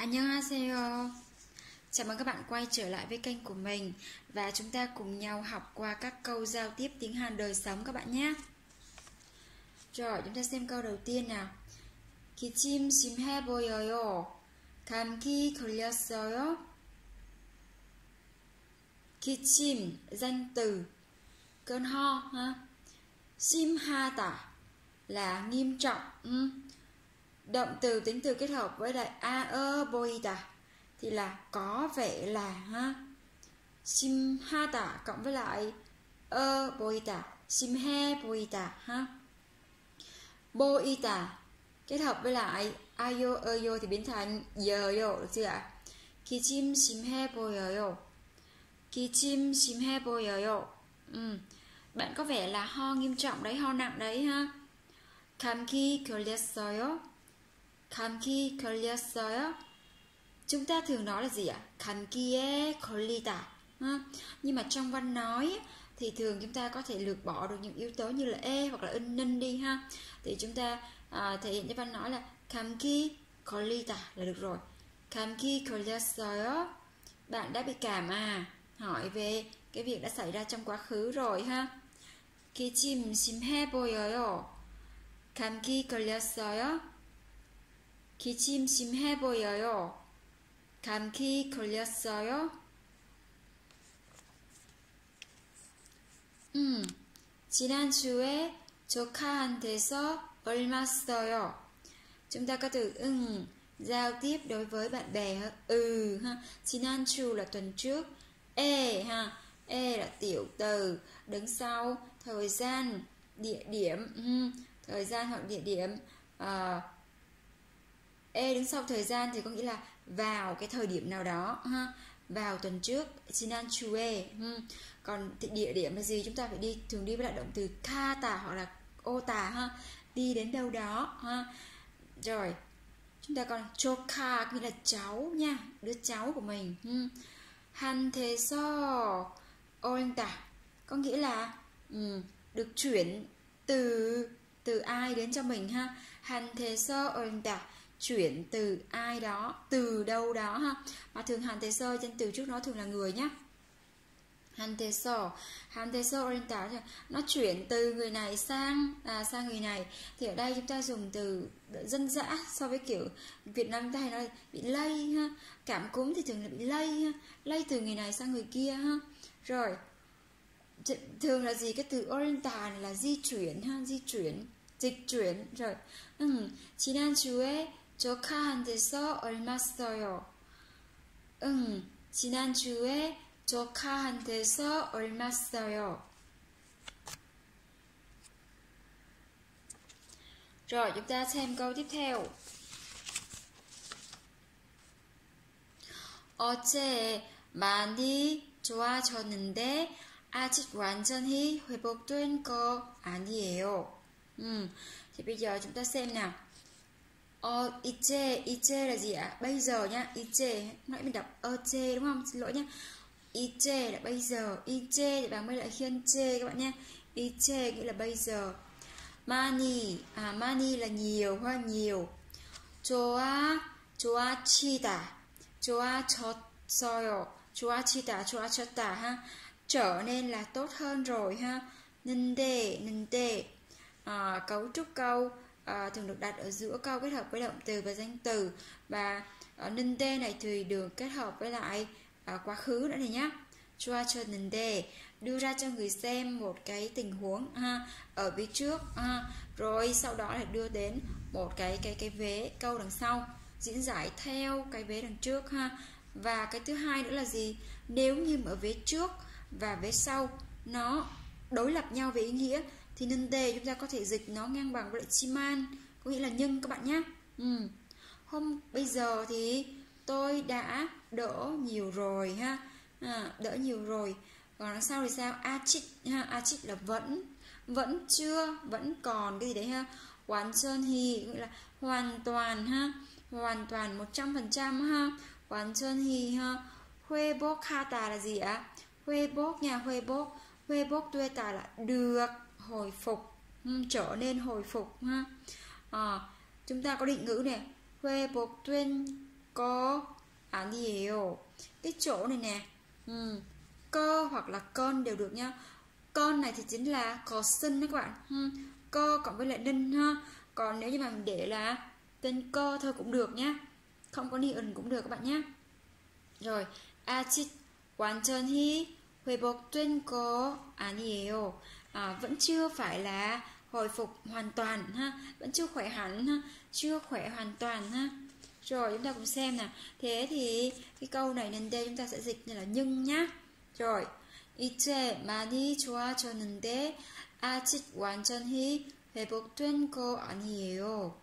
안녕하세요. Chào mừng các bạn quay trở lại với kênh của mình và chúng ta cùng nhau học qua các câu giao tiếp tiếng Hàn đời sống các bạn nhé. Rồi, chúng ta xem câu đầu tiên nào. 기침 심해 보여요. 감기 걸렸어요? 기침 danh từ cơn ho ha. 심하다 là nghiêm trọng. Ừ động từ tính từ kết hợp với lại a ơ boita thì là có vẻ là ha sim ha tả cộng với lại ơ boita sim he boita ha boita kết hợp với lại ayo ơ thì biến thành giờ yo được chưa ạ khi chim sim he boyoyo khi chim sim he boyoyo ừ. bạn có vẻ là ho nghiêm trọng đấy ho nặng đấy ha 감기 걸렸어요 감기 걸렸어요? Chúng ta thường nói là gì ạ? 감기에 걸리다. Ha? Nhưng mà trong văn nói thì thường chúng ta có thể lược bỏ được những yếu tố như là e hoặc là in ninh đi ha. Thì chúng ta à, thể hiện cho văn nói là 감기 걸리다 là được rồi. 감기 걸렸어요? Bạn đã bị cảm à? Hỏi về cái việc đã xảy ra trong quá khứ rồi ha. 기침 심해 보여요. 감기 걸렸어요? 기침 심해 보여요. 감기 걸렸어요? 음, 지난주에 조카한테서 얼마 써요? Chúng ta có từ ưng giao tiếp đối với bạn bè ừ ha Chinanchu là tuần trước e ha e là tiểu từ đứng sau thời gian địa điểm thời gian hoặc địa điểm uh, e đứng sau thời gian thì có nghĩa là vào cái thời điểm nào đó ha vào tuần trước chinanchue ừ. còn địa điểm là gì? Chúng ta phải đi thường đi với lại động từ ka tả hoặc là ô tả ha. Đi đến đâu đó ha. Rồi chúng ta còn choka nghĩa là cháu nha đứa cháu của mình ừ. han thế so orenta có nghĩa là um, được chuyển từ từ ai đến cho mình ha. Han thế so orenta chuyển từ ai đó từ đâu đó ha. Mà thường hàn thế sơ trên từ trước nó thường là người nhé hàn thế sơ hàn thế sơ oriental nó chuyển từ người này sang à, sang người này. Thì ở đây chúng ta dùng từ dân dã so với kiểu việt nam chúng ta hay nói bị lây ha. Cảm cúm thì thường là bị lây ha. Lây từ người này sang người kia ha. Rồi thường là gì? Cái từ oriental là di chuyển ha di chuyển dịch chuyển. Rồi ừ. chị nan chú ấy 조카한 테서 얼마 써요? 응, 지난주에 조카한 테서 얼마 써요? Rồi xem câu tiếp theo. 어제 많이 좋아졌는데 아직 완전히 회복된 거 아니에요. Ừ, thì bây xem nào. Ờ, iche, iche là gì ạ? À? Bây giờ nhá, iche, nãy mình đọc oche đúng không? Xin lỗi nhá. Iche là bây giờ, iche thì bạn mới lại khiên chê các bạn nhé iche nghĩa là bây giờ. Mani, à mani là nhiều hoa nhiều. Choa, choa chi tả, choa chót soyo, choa chi tả, choa chót tả ha. Trở nên là tốt hơn rồi ha. Ninde, ninde. À, cấu trúc câu à, thường được đặt ở giữa câu kết hợp với động từ và danh từ. Và ờ, ở ninh tê này thì được kết hợp với lại à, quá khứ nữa này nhá. Cho cho ninh tê đưa ra cho người xem một cái tình huống ha, ở phía trước ha, rồi sau đó là đưa đến một cái cái cái vế câu đằng sau diễn giải theo cái vế đằng trước ha. Và cái thứ hai nữa là gì? Nếu như ở vế trước và vế sau nó đối lập nhau về ý nghĩa thì nhân đề chúng ta có thể dịch nó ngang bằng với lại chiman có nghĩa là nhưng các bạn nhé ừ. hôm bây giờ thì tôi đã đỡ nhiều rồi ha. À, đỡ nhiều rồi. Còn đằng sau thì sao? Achit ha achit là vẫn vẫn chưa vẫn còn cái gì đấy ha. Hoàn sơn hi nghĩa là hoàn toàn ha. Hoàn toàn một trăm phần trăm ha. Hoàn sơn hì ha. Huê bốc ha tà là gì ạ? Huê bốc nha huê bốc. Huê bốc tuê tà là được hồi phục trở nên hồi phục ha à, chúng ta có định ngữ này huê bộc tuyên có 아니에요 cái chỗ này nè ừ. cơ hoặc là con đều được nha con này thì chính là có sinh đó các bạn ừ. cơ cộng với lại đinh ha còn nếu như mà mình để là tên cơ thôi cũng được nhá không có ni ẩn cũng được các bạn nhé rồi 아직 완전히 회복된 거 아니에요 à, vẫn chưa phải là hồi phục hoàn toàn ha vẫn chưa khỏe hẳn ha chưa khỏe hoàn toàn ha rồi chúng ta cùng xem nè thế thì cái câu này nên đây chúng ta sẽ dịch như là nhưng nhá rồi 이제 많이 좋아졌는데 아직 완전히 회복된 거 아니에요.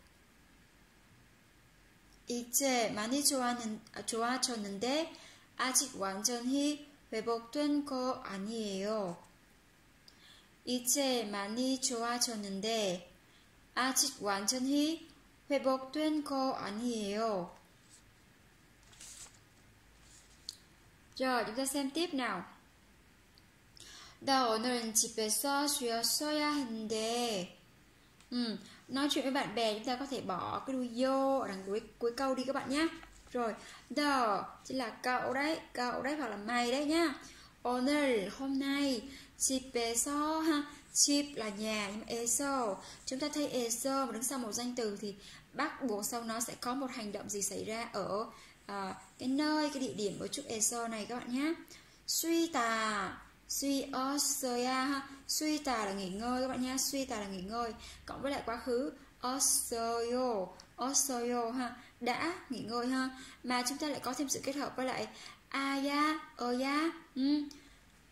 이제 많이 좋아는, 좋아졌는데 아직 완전히 회복된 거 아니에요. 이제 많이 좋아졌는데 아직 완전히 회복된 거 아니에요. Rồi chúng ta xem tiếp nào. 나 오늘은 집에서 쉬었어야 했는데 ừ, nói chuyện với bạn bè chúng ta có thể bỏ cái đuôi vô ở đằng cuối cuối câu đi các bạn nhé rồi the chính là cậu đấy cậu đấy hoặc là mày đấy nhá 오늘 hôm nay 집에서 ha chip là nhà nhưng mà eso chúng ta thấy eso mà đứng sau một danh từ thì bắt buộc sau nó sẽ có một hành động gì xảy ra ở uh, cái nơi cái địa điểm của chúc eso này các bạn nhé suy tà suy osoya ha suy tà là nghỉ ngơi các bạn nhé suy tà là nghỉ ngơi cộng với lại quá khứ osoyo osoyo ha đã nghỉ ngơi ha mà chúng ta lại có thêm sự kết hợp với lại aya oya um, ừ.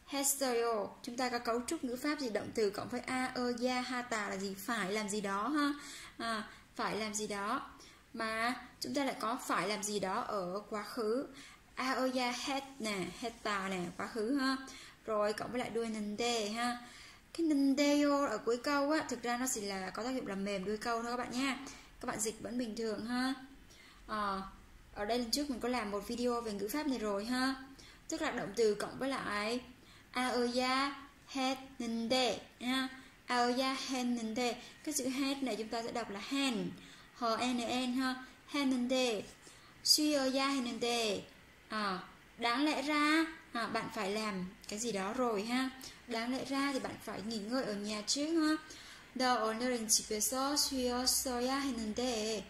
Hestoyo Chúng ta có cấu trúc ngữ pháp gì? Động từ cộng với a, ơ, ya, ha, tà là gì? Phải làm gì đó ha. À, Phải làm gì đó. Mà chúng ta lại có phải làm gì đó ở quá khứ. A, ơ, ya, het nè, het tà nè, quá khứ ha. Rồi cộng với lại đuôi nende ha. Cái nendeo ở cuối câu á Thực ra nó chỉ là có tác dụng làm mềm đuôi câu thôi các bạn nha. Các bạn dịch vẫn bình thường ha. À, Ở đây lần trước mình có làm một video về ngữ pháp này rồi ha Tức là động từ cộng với lại 아어야 했는데 nha 아어야 했는데 cái chữ het này chúng ta sẽ đọc là hen h n n ha 했는데 수여야 했는데 à, đáng lẽ ra à, bạn phải làm cái gì đó rồi ha đáng lẽ ra thì bạn phải nghỉ ngơi ở nhà trước ha 너 오늘은 집에서 쉬었어야 했는데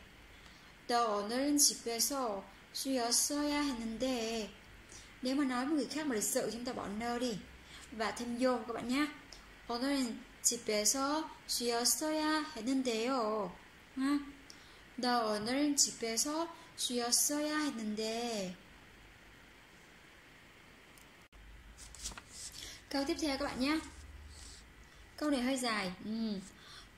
너 오늘은 집에서 쉬었어야 했는데 nếu mà nói với người khác mà lịch sự chúng ta bỏ nơ đi và thêm vô các bạn nhé. 오늘은 집에서 쉬었어야 했는데요. 응? 나 오늘은 집에서 쉬었어야 했는데. Câu tiếp theo các bạn nhé. Câu này hơi dài. Ừ.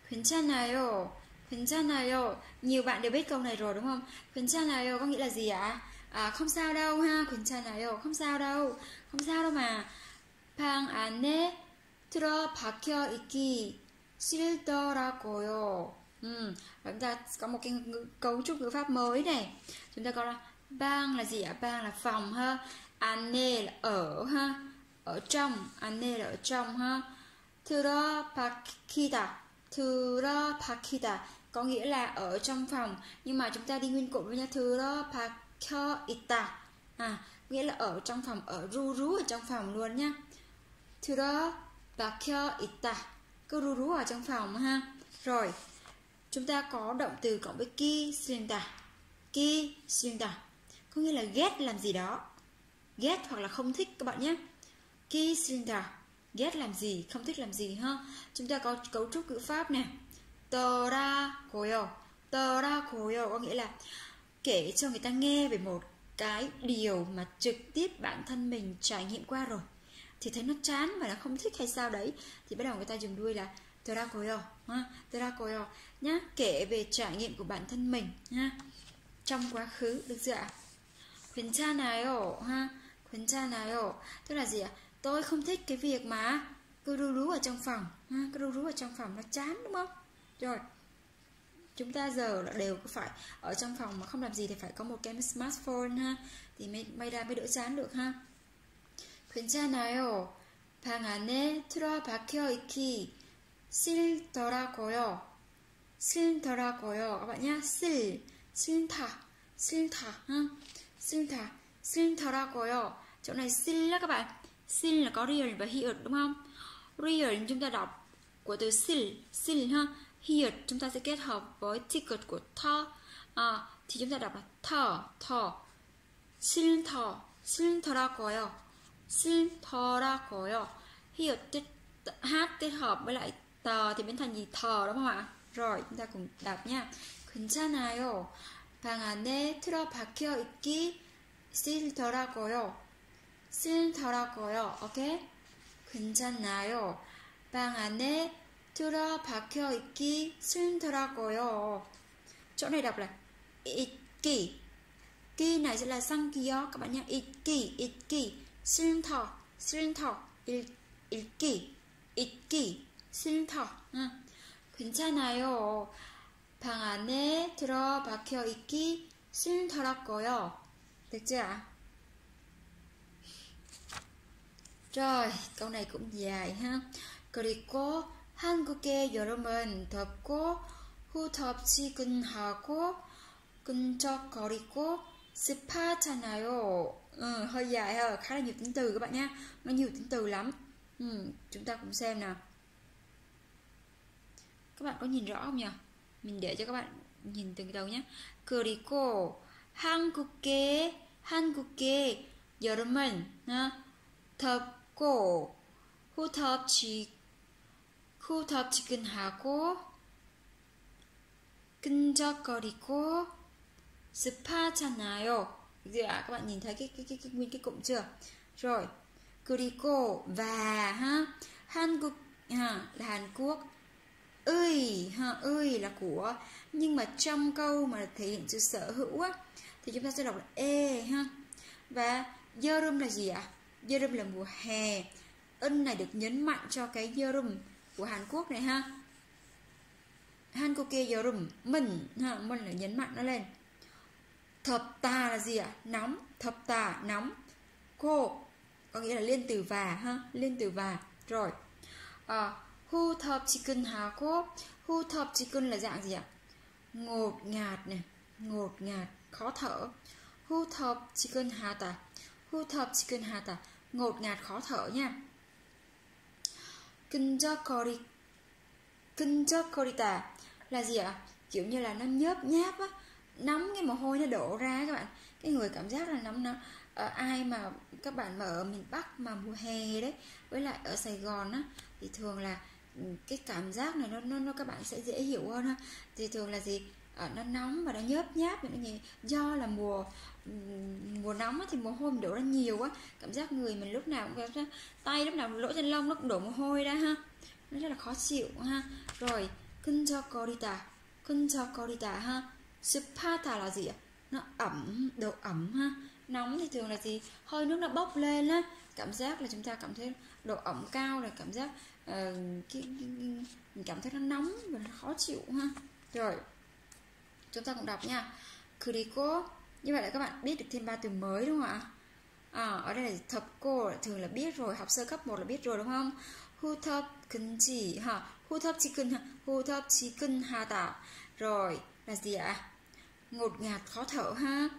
괜찮아요. 괜찮아요. Nhiều bạn đều biết câu này rồi đúng không? 괜찮아요 có nghĩa là gì ạ? À, không sao đâu ha. 괜찮아요. Không sao đâu. Không sao đâu mà. 방 안에 틀어박혀 있기 싫더라고요. Ừ, chúng ta có một cái cấu trúc ngữ pháp mới này. Chúng ta có là bang là gì ạ? Bang là phòng ha. Anne là ở ha. Ở trong, anne là ở trong ha. 들어박히다. 들어박히다 có nghĩa là ở trong phòng, nhưng mà chúng ta đi nguyên cụm với nhà thứ đó pakyo ita à nghĩa là ở trong phòng, ở ru rú ở trong phòng luôn nhá. Thứ đó pakyo ita cứ ru rú ở trong phòng ha. Rồi, chúng ta có động từ cộng với ki shinta ki shinta có nghĩa là ghét làm gì đó. Ghét hoặc là không thích các bạn nhé. Ki shinta ghét làm gì, không thích làm gì ha. Chúng ta có cấu trúc ngữ pháp nè 떠라고요. 떠라고요 có nghĩa là kể cho người ta nghe về một cái điều mà trực tiếp bản thân mình trải nghiệm qua rồi thì thấy nó chán và nó không thích hay sao đấy thì bắt đầu người ta dùng đuôi là Torakoyo ha Torakoyo nhá kể về trải nghiệm của bản thân mình ha trong quá khứ được chưa ạ 괜찮아요 ha 괜찮아요 tức là gì ạ tôi không thích cái việc mà cứ ru rú ở trong phòng ha cứ ru rú ở trong phòng nó chán đúng không rồi chúng ta giờ là đều có phải ở trong phòng mà không làm gì thì phải có một cái smartphone ha thì mới may ra mới đỡ chán được ha 괜찮아요. 방 안에 틀어박혀 있기 싫더라고요. 싫더라고요. Các bạn nhá, 싫, 싫다, 싫다 ha 싫다 싫다라고요 chỗ này xin đó các bạn xin là có real và here đúng không real chúng ta đọc của từ sil sil ha Here chúng ta sẽ kết hợp với ticket của tho à, thì chúng ta đọc là thọ thọ 싫더 싫더라고요 싫더라고요 here kết hát kết hợp với lại tờ thì biến thành gì thờ đúng không ạ rồi chúng ta cùng đọc nha 괜찮아요 방 안에 틀어박혀 있기 싫더라고요 싫더라고요 오케이 괜찮아요 방 안에 틀어박혀 있기 싫더라고요 chỗ này đọc là 있기 ki này sẽ là sang kia các bạn nhé 있기 있기 싫더 싫더 읽기 읽기 싫더 응. 괜찮아요 방 안에 들어 박혀 있기 싫더라고요 được chưa ạ rồi câu này cũng dài ha 그리고 한국의 여름은 덥고 후덥지근하고 끈적거리고 습하잖아요 ừ, hơi dài ha khá là nhiều tính từ các bạn nha nó nhiều tính từ lắm ừ, chúng ta cùng xem nào các bạn có nhìn rõ không nhỉ mình để cho các bạn nhìn từng đầu nhé 그리고 한국의 한국의 여름은 어, 덥고 후덥지 후덥지근하고 끈적거리고 습하잖아요. Gì ạ? Các bạn nhìn thấy cái cái cái, cái nguyên cái cụm chưa? Rồi. 그리고 và ha. 한국 ha là Hàn Quốc. ơi ha ơi là của nhưng mà trong câu mà thể hiện sự sở hữu á thì chúng ta sẽ đọc là e ha và yeurum là gì ạ yeurum là mùa hè ân này được nhấn mạnh cho cái yeurum của Hàn Quốc này ha. Hankoke yeurum mình ha mình là nhấn mạnh nó lên. Thập tà là gì ạ? Nóng thập tà nóng. Cô có nghĩa là liên từ và ha liên từ và. Rồi à, hu thập chỉ cần hà cô hu thập chỉ cần là dạng gì ạ? Ngột ngạt này ngột ngạt khó thở. Hu thập chỉ cần hà tà hu thập chỉ cần hà tà ngột ngạt khó thở nha. Kinjakori Kinjakorita là gì ạ? Kiểu như là nó nhớp nháp á Nóng cái mồ hôi nó đổ ra các bạn. Cái người cảm giác là nóng nó ở ờ, ai mà các bạn mà ở miền Bắc mà mùa hè đấy với lại ở Sài Gòn á thì thường là ừ, cái cảm giác này nó nó, nó các bạn sẽ dễ hiểu hơn ha. Thì thường là gì? nó nóng và nó nhớp nháp những gì do là mùa ừ, mùa nóng thì mồ hôi mình đổ ra nhiều quá cảm giác người mình lúc nào cũng cảm tay lúc nào lỗ chân lông nó cũng đổ mồ hôi ra ha nó rất là khó chịu ha rồi 끈적거리다 끈적거리다 ha 습하다 là gì ạ nó ẩm độ ẩm ha nóng thì thường là gì hơi nước nó bốc lên á cảm giác là chúng ta cảm thấy độ ẩm cao là cảm giác uh, cái, cái, mình cảm thấy nó nóng và nó khó chịu ha rồi chúng ta cùng đọc nha 그리고 như vậy là các bạn biết được thêm ba từ mới đúng không ạ à, ở đây là thập cô thường là biết rồi học sơ cấp 1 là biết rồi đúng không 후텁 근지 ha 후텁 지근 후텁 지근하다 rồi là gì ạ ngột ngạt khó thở ha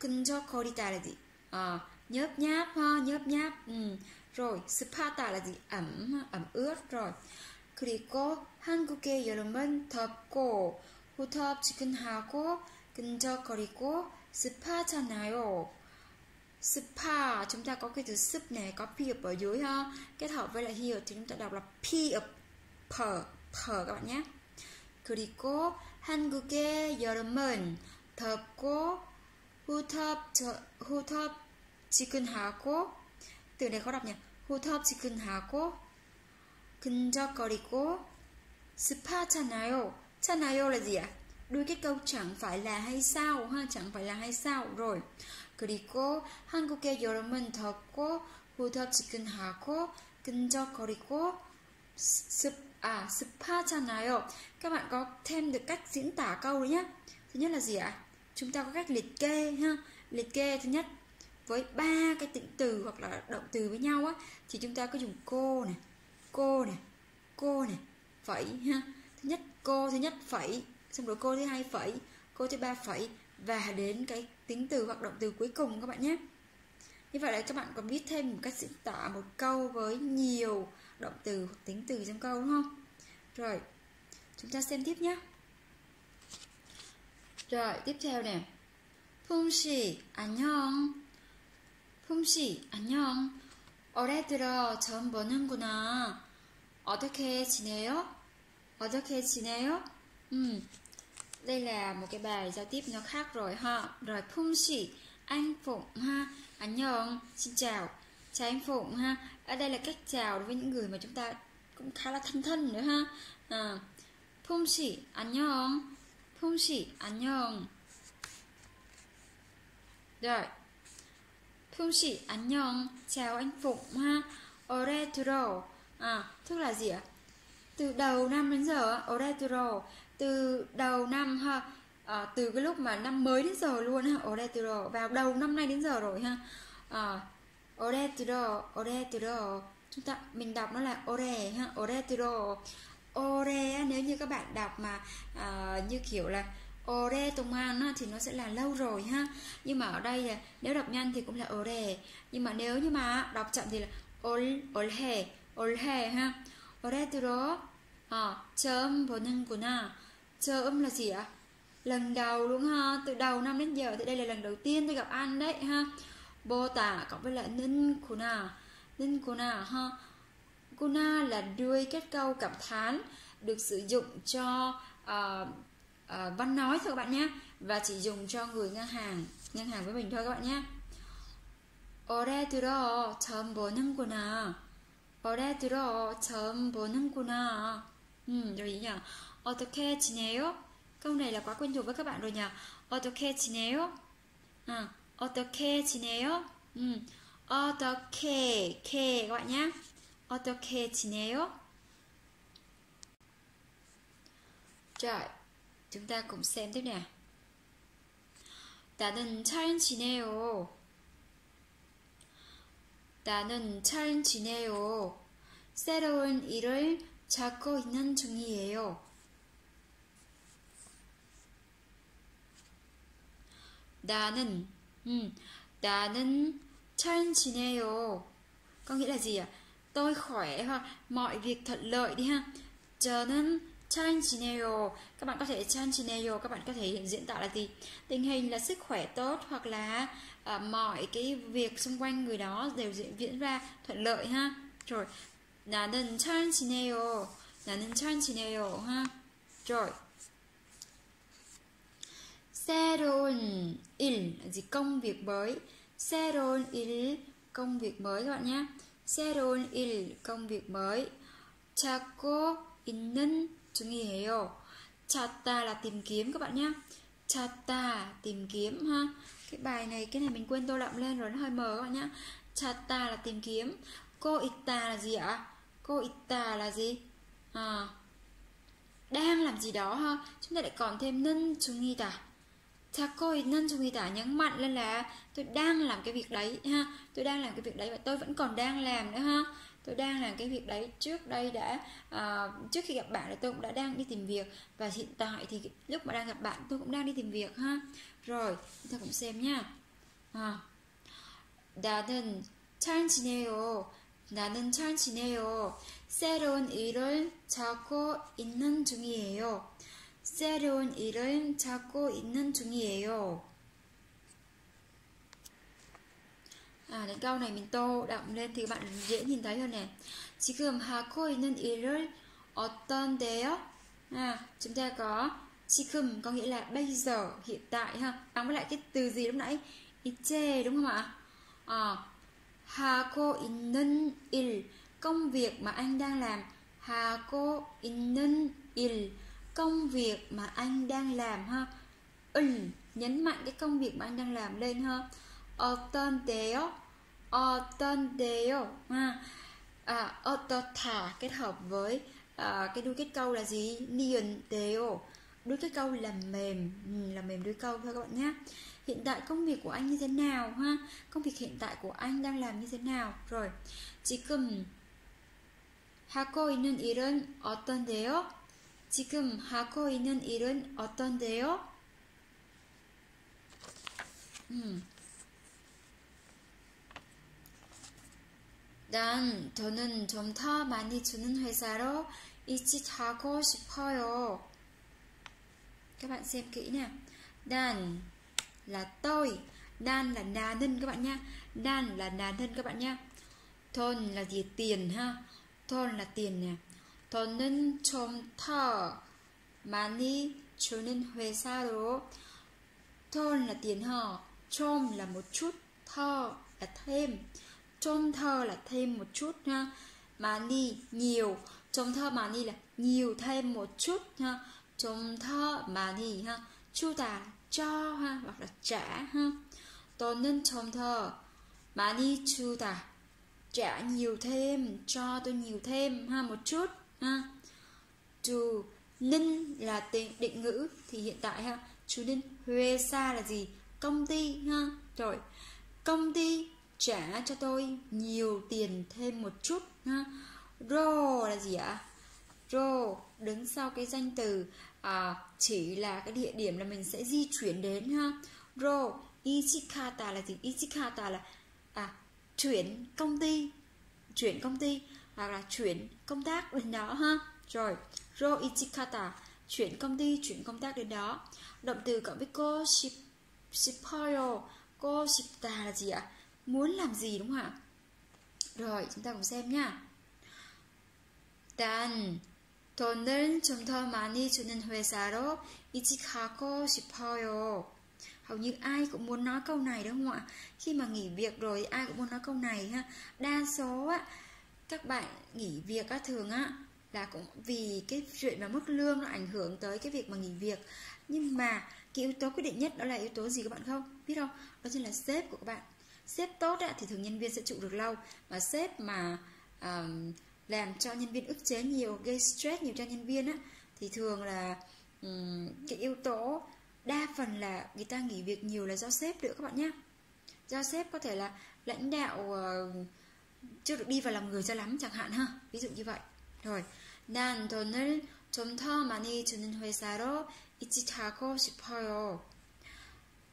근적거리다 là gì à, nhớp nháp ha nhớp nháp ừ. rồi 스파다 là gì ẩm ẩm ướt rồi 그리고 한국의 여름은 덥고 후텁지근하고 끈적거리고 습하잖아요 spa chúng ta có cái từ sup này có p ở dưới ha kết hợp với lại here thì chúng ta đọc là p up per per các bạn nhé 그리고 한국의 여름은 덥고 후텁 후텁지근하고 từ này khó đọc nhỉ 후텁지근하고 근적거리고 습하잖아요 잖아요 là gì ạ đuôi cái câu chẳng phải là hay sao ha chẳng phải là hay sao rồi 그리고 한국의 여름은 덥고 후덥지근하고 끈적거리고 습, à, 습하잖아요. Các bạn có thêm được cách diễn tả câu đấy nhé. Thứ nhất là gì ạ? Chúng ta có cách liệt kê ha. Liệt kê thứ nhất với ba cái tịnh từ hoặc là động từ với nhau á thì chúng ta có dùng cô này, cô này, cô này, phẩy ha. Thứ nhất cô thứ nhất phẩy, xong rồi cô thứ hai phẩy, câu thứ ba phẩy và đến cái tính từ hoặc động từ cuối cùng các bạn nhé như vậy là các bạn còn biết thêm một cách diễn tả một câu với nhiều động từ hoặc tính từ trong câu đúng không rồi chúng ta xem tiếp nhé rồi tiếp theo nè 풍씨 안녕 풍씨 안녕 올해 들어 처음 보는구나 어떻게 지내요? 어떻게 지내요? Ừ. Đây là một cái bài giao tiếp nó khác rồi ha. Rồi Phung Sĩ, anh Phụng ha. Anh Nhơn, xin chào. Chào anh Phụng ha. Ở đây là cách chào đối với những người mà chúng ta cũng khá là thân thân nữa ha. À. Phung Sĩ, anh Nhơn. Phung Sĩ, anh Nhơn. Rồi. Phung Sĩ, anh Nhơn. Chào anh Phụng ha. Oretro. À, tức là gì ạ? từ đầu năm đến giờ ở đây từ từ đầu năm ha à, từ cái lúc mà năm mới đến giờ luôn ha ở đây từ vào đầu năm nay đến giờ rồi ha. À, ở đây từ ở đây từ chúng ta mình đọc nó là ore ha ore từ rồi. Ore nếu như các bạn đọc mà à, như kiểu là ore tùng an thì nó sẽ là lâu rồi ha. Nhưng mà ở đây nếu đọc nhanh thì cũng là ore nhưng mà nếu như mà đọc chậm thì là ol olhe olhe ha. Ore từ đó 록 어, 처음 보는구나 chờ âm là gì ạ lần đầu luôn ha từ đầu năm đến giờ thì đây là lần đầu tiên tôi gặp anh đấy ha bô tả cộng với lại ninh kuna ninh kuna ha kuna là đuôi kết câu cảm thán được sử dụng cho uh, uh, văn nói thôi các bạn nhé và chỉ dùng cho người ngang hàng ngang hàng với mình thôi các bạn nhé 올해 들어 처음 보는구나 올해 들어 처음 보는구나 음, rồi nhỉ 어떻게 지내요? câu này là quá quen thuộc với các bạn rồi nhỉ? 어떻게 지내요? À, 어떻게 지내요? Ừ. 어떻게, ke các bạn nhé. 어떻게 지내요? Rồi, chúng ta cùng xem tiếp nè. 나는 잘 지내요. 나는 잘 지내요. 새로운 일을 찾고 있는 중이에요. 나는 ừ, 나는 잘 지내요. Có nghĩa là gì ạ? Tôi khỏe ha, mọi việc thuận lợi đi ha. 저는 잘 지내요. Các bạn có thể 잘 지내요, các bạn có thể diễn tả là gì? Tình hình là sức khỏe tốt hoặc là uh, mọi cái việc xung quanh người đó đều diễn diễn ra thuận lợi ha. Rồi, 나는 잘 지내요. 나는 잘 지내요 ha. Rồi, 새로운 일 là gì công việc mới 새로운 일 công việc mới các bạn nhé 새로운 일 công việc mới 찾고 있는 중이에요 찾다 là tìm kiếm các bạn nhé 찾다 tìm kiếm ha cái bài này cái này mình quên tô đậm lên rồi nó hơi mờ các bạn nhé 찾다 là tìm kiếm cô 있다 là gì ạ cô 있다 là gì à, đang làm gì đó ha chúng ta lại còn thêm 는 중이다 찾고 있는 중이다 nhấn mạnh lên là tôi đang làm cái việc đấy ha tôi đang làm cái việc đấy và tôi vẫn còn đang làm nữa ha tôi đang làm cái việc đấy trước đây đã uh, trước khi gặp bạn thì tôi cũng đã đang đi tìm việc và hiện tại thì lúc mà đang gặp bạn tôi cũng đang đi tìm việc ha rồi chúng ta cùng xem nha à. 나는 잘 지내요 나는 잘 지내요 새로운 일을 찾고 있는 중이에요 새로운 일을 찾고 있는 중이에요. À, đến câu này mình tô đậm lên thì các bạn dễ nhìn thấy hơn nè. 지금 하고 있는 일을 어떤데요? À, chúng ta có 지금 có nghĩa là bây giờ, hiện tại ha. Đóng với lại cái từ gì lúc nãy? 이제 đúng không ạ? À, 하고 있는 일 công việc mà anh đang làm. 하고 있는 일 công việc mà anh đang làm ha ừ, nhấn mạnh cái công việc mà anh đang làm lên ha 어떤데요 어떤데요 ha à, 어떻다 kết hợp với à, cái đuôi kết câu là gì ni은데요 đuôi kết câu là mềm ừ, là mềm đuôi câu thôi các bạn nhé hiện tại công việc của anh như thế nào ha công việc hiện tại của anh đang làm như thế nào rồi 지금 하고 있는 일은 어떤데요? 지금 하고 있는 일은 어떤데요? 음. 난 돈은 좀 더 많이 주는 회사로 이직하고 싶어요. Các bạn xem kỹ nè. Đàn là tôi, đàn là nà nhân các bạn nha. Đàn là nà nhân các bạn nha. Thôn là gì tiền ha. Thôn là tiền nè. 돈은 좀더 많이 주는 회사로 thôn là tiền họ chôm là một chút thơ là thêm chôm thơ là thêm một chút ha mani nhiều chôm thơ mani là nhiều thêm một chút ha chôm thơ mani ha chu tà cho ha hoặc là trả ha. 또는 chôm thơ mani chu tà trả nhiều thêm cho tôi nhiều thêm ha một chút ha. To ninh là định, định ngữ thì hiện tại ha. Chú ninh huê sa là gì? Công ty ha. Rồi công ty trả cho tôi nhiều tiền thêm một chút ha. Rô là gì ạ? Rô đứng sau cái danh từ à, chỉ là cái địa điểm là mình sẽ di chuyển đến ha. Ro ichikata là gì? Ichikata là à chuyển công ty chuyển công ty hoặc là chuyển công tác đến đó ha. Rồi ro ichikata chuyển công ty chuyển công tác đến đó. Động từ cộng với cô ship shipoyo cô shipta là gì ạ? Muốn làm gì đúng không ạ? Rồi chúng ta cùng xem nha. Dan 돈을 좀 더 많이 주는 회사로 이직하고 싶어요. Hầu như ai cũng muốn nói câu này đúng không ạ? Khi mà nghỉ việc rồi ai cũng muốn nói câu này ha. Đa số á các bạn nghỉ việc á thường á là cũng vì cái chuyện mà mức lương nó ảnh hưởng tới cái việc mà nghỉ việc nhưng mà cái yếu tố quyết định nhất đó là yếu tố gì các bạn không biết không đó chính là sếp của các bạn sếp tốt á, thì thường nhân viên sẽ trụ được lâu mà sếp mà um, làm cho nhân viên ức chế nhiều gây stress nhiều cho nhân viên á thì thường là um, cái yếu tố đa phần là người ta nghỉ việc nhiều là do sếp nữa các bạn nhé do sếp có thể là lãnh đạo uh, chưa được đi vào lòng người cho lắm chẳng hạn ha ví dụ như vậy rồi 난 돈을 좀 더 많이 주는 회사로 이직하고 싶어요.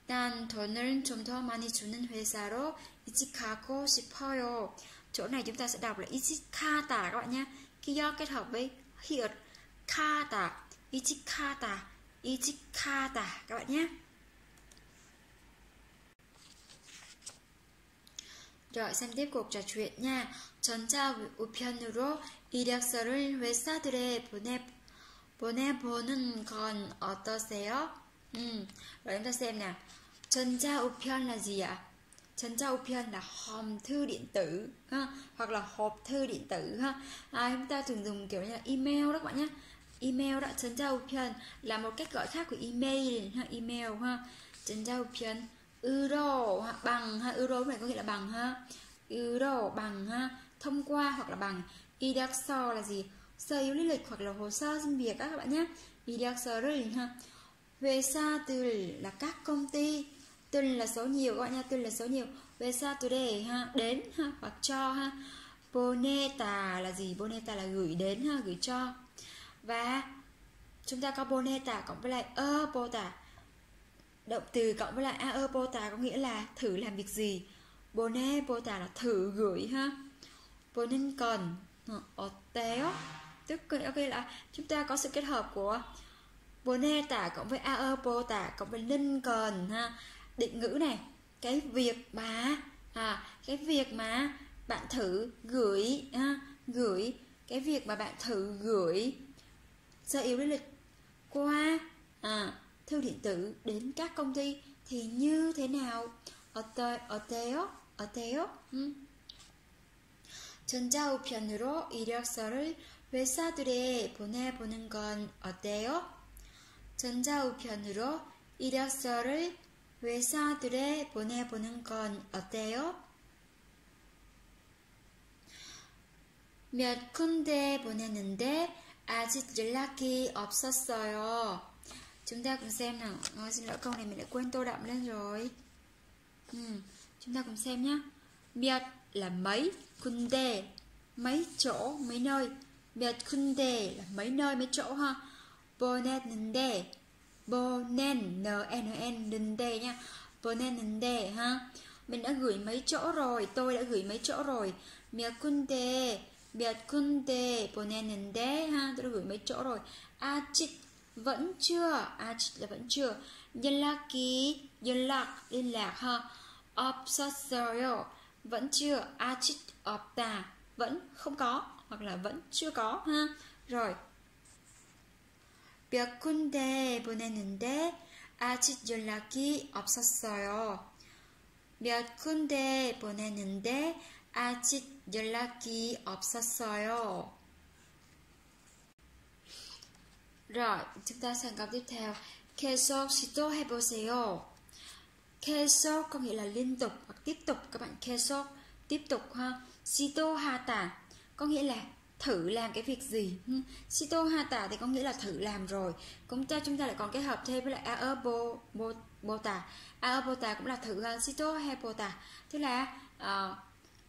난 돈을 좀 더 많이 주는 회사로 이직하고 싶어요. Chỗ này chúng ta sẽ đọc là ichikata các bạn nhé. Khi do kết hợp với hiện kata, ichikata, ichikata các bạn nhé. Rồi xem tiếp cuộc trò chuyện nha. 전자 우편으로 이력서를 회사들에 보내 보내보는 건 어떠세요? Ừ. Rồi chúng ta xem nè. 전자 우편 là gì ạ? trấn châu phiên là hòm thư điện tử ha hoặc là hộp thư điện tử ha. À, chúng ta thường dùng kiểu như là email đó các bạn nhé. Email đó trấn châu phiên là một cách gọi khác của email ha email ha. Trấn châu phiên euro ha, bằng ha euro này có nghĩa là bằng ha. Euro bằng ha thông qua hoặc là bằng. Idaxo là gì? Sơ yếu lý lịch hoặc là hồ sơ xin việc các bạn nhé. Idaxo rồi ha. Về xa từ là các công ty tuần là số nhiều, các bạn nha, tuần là số nhiều. Về besa today ha, đến ha, hoặc cho ha. Boneta là gì? Boneta là gửi đến ha, gửi cho. Và chúng ta có boneta cộng với lại erbota động từ cộng với lại erbota có nghĩa là thử làm việc gì. Bonebota là thử gửi ha. Bonen cần oteo. Tức ok, là chúng ta có sự kết hợp của boneta cộng với erbota cộng với Lincoln ha định ngữ này cái việc mà à cái việc mà bạn thử gửi ha, gửi cái việc mà bạn thử gửi sơ yếu lý lịch qua à, thư điện tử đến các công ty thì như thế nào 어때요? 어때요? 음. 전자 우편으로 이력서를 회사들에 보내보는 건 어때요? 전자 우편으로 이력서를 회사들에 보내보는 건 어때요? 몇 군데 보냈는데 아직 연락이 없었어요. Chúng ta cùng xem nào. À, xin lỗi câu này mình đã quên tô đậm lên rồi. Ừ, chúng ta cùng xem nhé. Miệt là mấy, kunde mấy chỗ, mấy nơi. Miệt kunde là mấy nơi, mấy chỗ ha. Bones는 데 bonen n n n nha 보내는데 ha mình đã gửi mấy chỗ rồi tôi đã gửi mấy chỗ rồi 몇 군데 몇 군데 보내는데 ha tôi đã gửi mấy chỗ rồi 아직 vẫn chưa 아직 là vẫn chưa 연락이 연락 liên lạc ha 없었어요 vẫn chưa 아직 없다 vẫn không có hoặc là vẫn chưa có ha rồi 몇 군데 보냈는데 아직 연락이 없었어요. 몇 군데 보냈는데 아직 연락이 없었어요. Rồi, chúng ta sang câu tiếp theo. 계속. 계속 có nghĩa là liên tục hoặc tiếp tục. Các bạn 계속 tiếp tục ha. 시도하다 có nghĩa là thử làm cái việc gì? Ừ. Sito hata thì có nghĩa là thử làm rồi. Cũng cho chúng ta lại còn kết hợp thêm với lại aerbo bota aerbota cũng là thử ờ, Sito hebota tức là uh,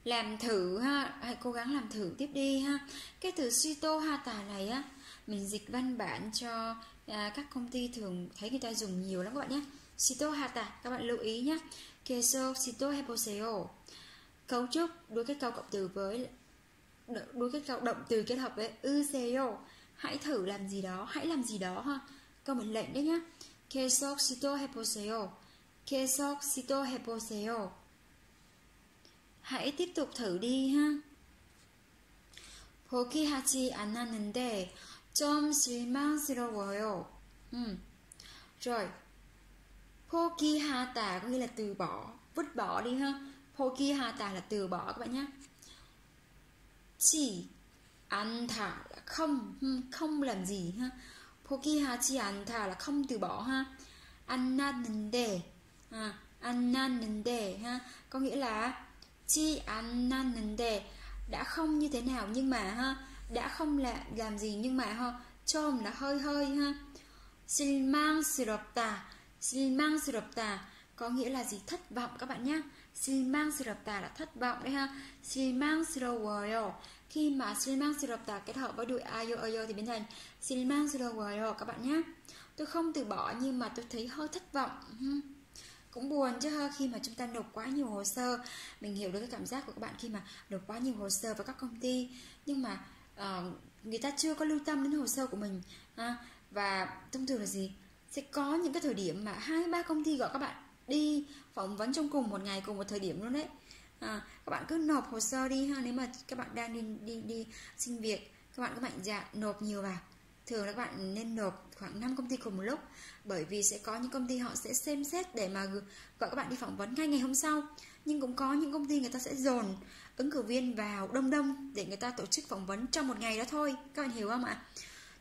làm thử ha hãy cố gắng làm thử tiếp đi ha. Cái từ Sito hata này á mình dịch văn bản cho à, các công ty thường thấy người ta dùng nhiều lắm các bạn nhé. Sito hata các bạn lưu ý nhé. Keso Sito heboseo cấu trúc đối kết câu cụm từ với đối cái câu động từ kết hợp với useo hãy thử làm gì đó hãy làm gì đó ha câu mệnh lệnh đấy nhá 계속 시도해보세요 계속 시도해보세요 hãy tiếp tục thử đi ha 포기하지 않았는데 좀 실망스러워요 ừ. rồi 포기하다 có nghĩa là từ bỏ vứt bỏ đi ha 포기하다 là từ bỏ các bạn nhé chỉ 안타 là không không làm gì ha 포기하지 않다 là không từ bỏ ha 안 났는데 à, 안 났는데 ha có nghĩa là chi 안 났는데 đã không như thế nào nhưng mà ha đã không là làm gì nhưng mà ha 좀 là hơi hơi ha 실망스럽다 실망스럽다 có nghĩa là gì thất vọng các bạn nhé 실망스럽다 là thất vọng đấy ha 실망스러워요 khi mà 실망스럽다 kết hợp với đuôi ayo ayo thì biến thành 실망스러워요 các bạn nhé tôi không từ bỏ nhưng mà tôi thấy hơi thất vọng cũng buồn chứ ha khi mà chúng ta nộp quá nhiều hồ sơ mình hiểu được cái cảm giác của các bạn khi mà nộp quá nhiều hồ sơ vào các công ty nhưng mà uh, người ta chưa có lưu tâm đến hồ sơ của mình ha và thông thường là gì sẽ có những cái thời điểm mà hai ba công ty gọi các bạn đi phỏng vấn trong cùng một ngày cùng một thời điểm luôn đấy. À, các bạn cứ nộp hồ sơ đi ha nếu mà các bạn đang đi đi đi xin việc các bạn các bạn dạn nộp nhiều vào. Thường là các bạn nên nộp khoảng 5 công ty cùng một lúc bởi vì sẽ có những công ty họ sẽ xem xét để mà gọi các bạn đi phỏng vấn ngay ngày hôm sau. Nhưng cũng có những công ty người ta sẽ dồn ứng cử viên vào đông đông để người ta tổ chức phỏng vấn trong một ngày đó thôi. Các bạn hiểu không ạ?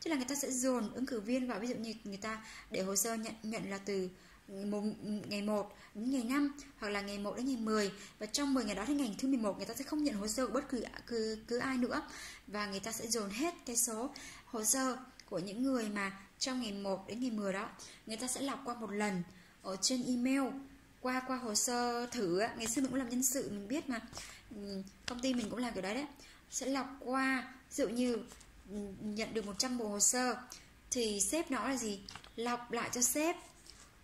Tức là người ta sẽ dồn ứng cử viên vào ví dụ như người ta để hồ sơ nhận nhận là từ ngày 1 đến ngày 5 hoặc là ngày 1 đến ngày 10 và trong 10 ngày đó đến ngày thứ 11 người ta sẽ không nhận hồ sơ của bất cứ cứ, cứ ai nữa. Và người ta sẽ dồn hết cái số hồ sơ của những người mà trong ngày 1 đến ngày 10 đó người ta sẽ lọc qua một lần ở trên email qua qua hồ sơ thử ngày xưa mình cũng làm nhân sự mình biết mà. Ừ, công ty mình cũng làm kiểu đấy đấy. Sẽ lọc qua ví dụ như ừ, nhận được 100 bộ hồ sơ thì sếp nó là gì? Lọc lại cho sếp.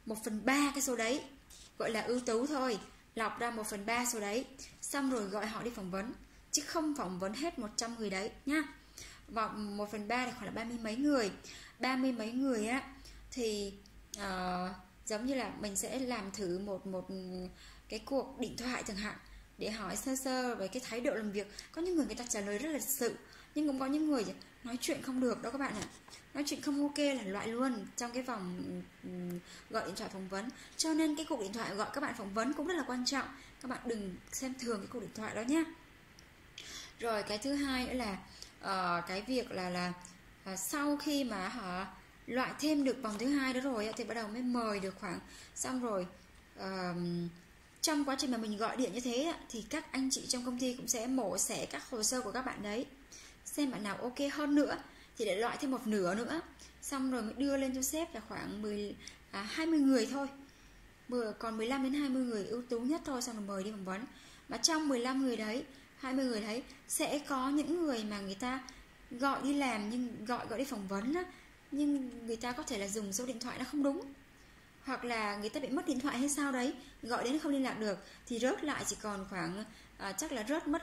1 phần 3 cái số đấy gọi là ưu tú thôi. Lọc ra 1 phần 3 số đấy xong rồi gọi họ đi phỏng vấn chứ không phỏng vấn hết 100 người đấy nhá. Và 1 phần 3 là khoảng là ba mươi mấy người. Ba mươi mấy người á thì uh, giống như là mình sẽ làm thử một một cái cuộc điện thoại chẳng hạn để hỏi sơ sơ về cái thái độ làm việc. Có những người người ta trả lời rất là sự nhưng cũng có những người nói chuyện không được đó các bạn ạ. à nói chuyện không ok là loại luôn trong cái vòng gọi điện thoại phỏng vấn. Cho nên cái cuộc điện thoại gọi các bạn phỏng vấn cũng rất là quan trọng. Các bạn đừng xem thường cái cuộc điện thoại đó nhé rồi cái thứ hai nữa là uh, cái việc là là uh, sau khi mà họ loại thêm được vòng thứ hai đó rồi thì bắt đầu mới mời được khoảng xong rồi uh, trong quá trình mà mình gọi điện như thế thì các anh chị trong công ty cũng sẽ mổ xẻ các hồ sơ của các bạn đấy. Xem bạn nào ok hơn nữa thì để loại thêm một nửa nữa. Xong rồi mới đưa lên cho sếp là khoảng 10 à, 20 người thôi. Vừa còn 15 đến 20 người ưu tú nhất thôi xong rồi mời đi phỏng vấn. Mà trong 15 người đấy 20 người đấy sẽ có những người mà người ta gọi đi làm nhưng gọi gọi đi phỏng vấn á nhưng người ta có thể là dùng số điện thoại nó không đúng. Hoặc là người ta bị mất điện thoại hay sao đấy gọi đến không liên lạc được. Thì rớt lại chỉ còn khoảng à, chắc là rớt mất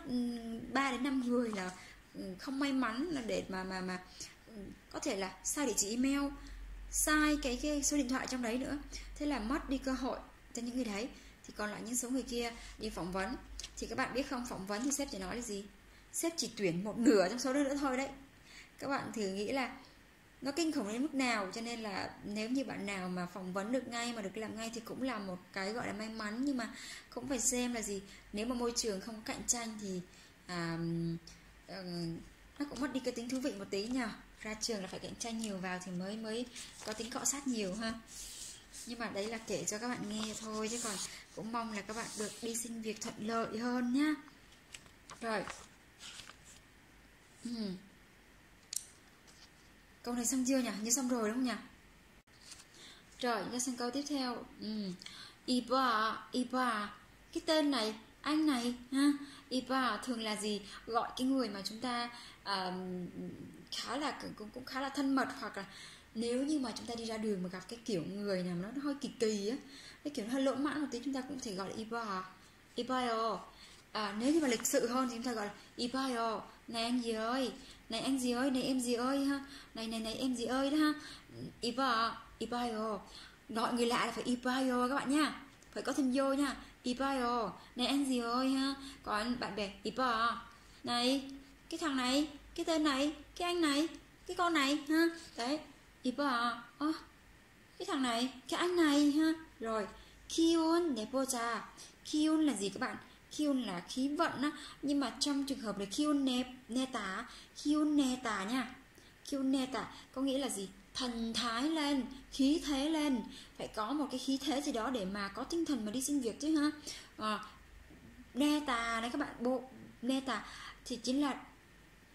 3 đến 5 người là Ừ, không may mắn là để mà mà mà ừ, có thể là sai địa chỉ email sai cái cái số điện thoại trong đấy nữa. Thế là mất đi cơ hội cho những người đấy. Thì còn lại những số người kia đi phỏng vấn. Thì các bạn biết không phỏng vấn thì sếp chỉ nói là gì? Sếp chỉ tuyển một nửa trong số đó nữa thôi đấy. Các bạn thử nghĩ là nó kinh khủng đến mức nào. Cho nên là nếu như bạn nào mà phỏng vấn được ngay mà được làm ngay thì cũng là một cái gọi là may mắn. Nhưng mà cũng phải xem là gì? Nếu mà môi trường không cạnh tranh thì à, nó cũng mất đi cái tính thú vị một tí nhỉ ra trường là phải cạnh tranh nhiều vào thì mới mới có tính cọ sát nhiều ha. Nhưng mà đấy là kể cho các bạn nghe thôi, chứ còn cũng mong là các bạn được đi xin việc thuận lợi hơn nhá. Rồi. Ừ. câu này xong chưa nhỉ? Như xong rồi đúng không nhỉ? Rồi ra sang câu tiếp theo. Ừ. Iba Iba. Cái tên này, anh này, ha? Ipa thường là gì? Gọi cái người mà chúng ta um, khá là cũng cũng khá là thân mật hoặc là nếu như mà chúng ta đi ra đường mà gặp cái kiểu người nào nó, nó hơi kỳ kỳ á cái kiểu nó hơi lỗ mãn một tí chúng ta cũng thể gọi là ipa. Ibayo à, nếu như mà lịch sự hơn thì chúng ta gọi là Ibayo này anh gì ơi này anh gì ơi này em gì ơi ha. Này này này em gì ơi đó ha. Ipa Ibayo gọi người lạ là phải Ibayo các bạn nha. Phải có thêm vô nha. Ibayo này, anh gì ơi ha? Còn bạn bè Iba à? này, cái thằng này, cái tên này, cái anh này, cái con này ha? Đấy Iba à. ơ, cái thằng này, cái anh này ha? Rồi, kiun nepoja kiun là gì các bạn? Kiun là khí vận á. Nhưng mà trong trường hợp này kiun ne ne tả, kiun nha. Kiun ne có nghĩa là gì? Thần thái lên khí thế lên. Phải có một cái khí thế gì đó để mà có tinh thần mà đi xin việc chứ ha. Ờ, à, ne tà này các bạn bộ ne tà thì chính là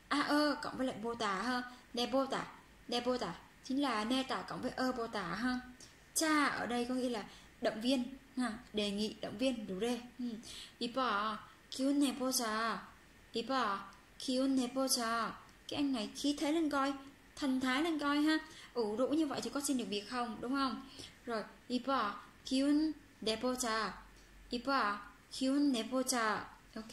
a ơ cộng với lại bô tà ha. Ne bô tà ne bô tà chính là ne tà cộng với ơ bô tà ha. Cha ở đây có nghĩa là động viên ha đề nghị động viên đủ rê. Ừ. ipa kiun ne bô cha ipa kiun ne bô tà. Cái anh này khí thế lên coi thần thái lên coi ha. Ừ, Ủ rũ như vậy thì có xin được việc không? Đúng không? Rồi ipa kiun nepocha ipa kiun nepocha ok,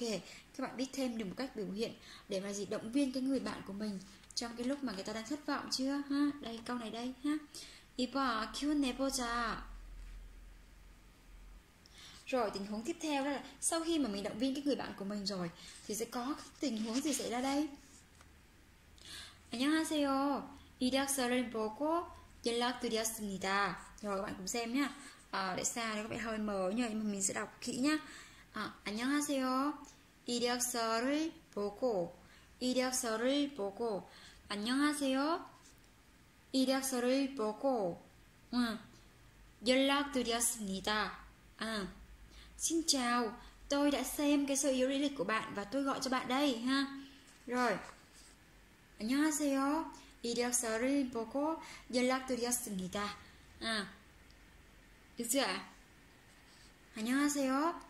các bạn biết thêm được một cách biểu hiện để mà gì? Động viên cái người bạn của mình trong cái lúc mà người ta đang thất vọng chưa? Ha, đây, câu này đây ha. ipa kiun nepocha rồi, tình huống tiếp theo đó là sau khi mà mình động viên cái người bạn của mình rồi thì sẽ có tình huống gì xảy ra đây? 안녕하세요. 이력서를 보고 연락드렸습니다. Rồi các bạn cùng xem nhá. À, để xa để có vẻ hơi mờ nhờ nhưng mà mình sẽ đọc kỹ nhá. 아, 안녕하세요. 이력서를 보고 이력서를 보고 안녕하세요. 이력서를 보고 응, 연락드렸습니다. À, xin chào, tôi đã xem cái sơ yếu lý lịch của bạn và tôi gọi cho bạn đây ha. Rồi. 안녕하세요. 이력서를 보고 연락드렸습니다. À, được chưa ạ? 안녕하세요.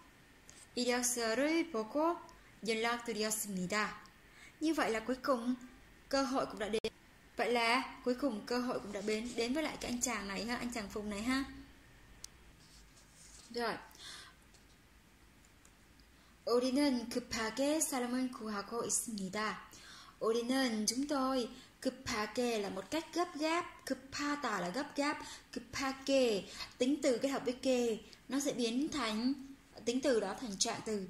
이력서를 보고 연락드렸습니다. Như vậy là cuối cùng cơ hội cũng đã đến. Vậy là cuối cùng cơ hội cũng đã đến đến với lại cái anh chàng này ha, anh chàng Phùng này ha. Rồi. 우리는 급하게 사람을 구하고 있습니다. 우리는 chúng tôi 급하게 là một cách gấp gáp 급하다 là gấp gáp 급하게 tính từ kết hợp với kê nó sẽ biến thành tính từ đó thành trạng từ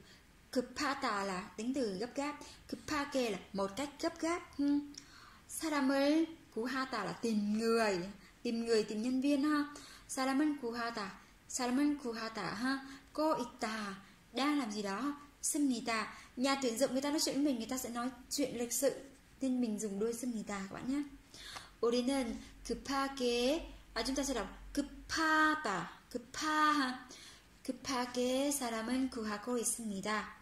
급하다 là tính từ gấp gáp 급하게 là một cách gấp gáp hmm. 사람을 구하다 là tìm người tìm người tìm nhân viên ha 사람을 구하다 사람을 구하다 ha cô 있다 đang làm gì đó 씁니다 nhà tuyển dụng người ta nói chuyện với mình người ta sẽ nói chuyện lịch sự nên mình dùng đuôi 씁니다 các bạn nhé 우리는 급하게 à chúng ta sẽ đọc 급하다 급하 급하게 사람은 구하고 있습니다.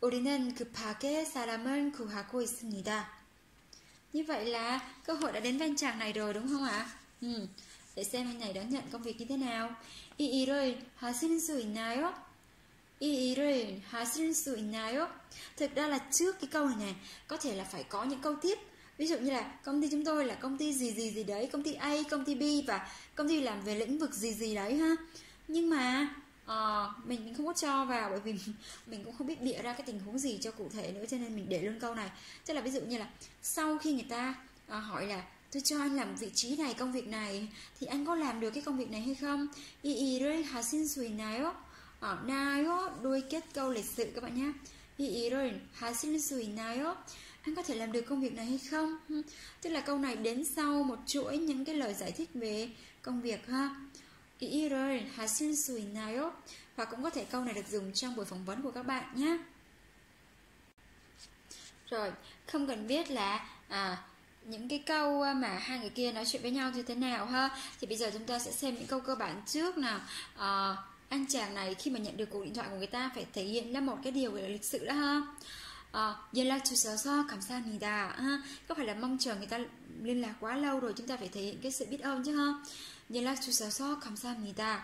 우리는 급하게 사람을 구하고 있습니다. Như vậy là cơ hội đã đến với anh chàng này rồi đúng không ạ? Ừ. Để xem anh này đón nhận công việc như thế nào. 이 일을 하실 수 있나요? 이 일을 하실 수 있나요? Thực ra là trước cái câu này này có thể là phải có những câu tiếp ví dụ như là công ty chúng tôi là công ty gì gì gì đấy công ty A công ty B và công ty làm về lĩnh vực gì gì đấy ha nhưng mà uh, mình không có cho vào bởi vì mình cũng không biết bịa ra cái tình huống gì cho cụ thể nữa cho nên mình để luôn câu này tức là ví dụ như là sau khi người ta uh, hỏi là tôi cho anh làm vị trí này công việc này thì anh có làm được cái công việc này hay không y y rồi hà xin suy này đó Ở này đó đuôi kết câu lịch sự các bạn nhé. Y y rồi hà xin suy này đó anh có thể làm được công việc này hay không? Tức là câu này đến sau một chuỗi những cái lời giải thích về công việc ha. Y rồi hà xin suy này đó và cũng có thể câu này được dùng trong buổi phỏng vấn của các bạn nhé. Rồi không cần biết là à, những cái câu à, mà hai người kia nói chuyện với nhau như thế nào ha. Thì bây giờ chúng ta sẽ xem những câu cơ bản trước nào. À, anh chàng này khi mà nhận được cuộc điện thoại của người ta phải thể hiện ra một cái điều là lịch sự đó ha à, 연락 주셔서 감사합니다 ha có phải là mong chờ người ta liên lạc quá lâu rồi chúng ta phải thể hiện cái sự biết ơn chứ ha 연락 주셔서 감사합니다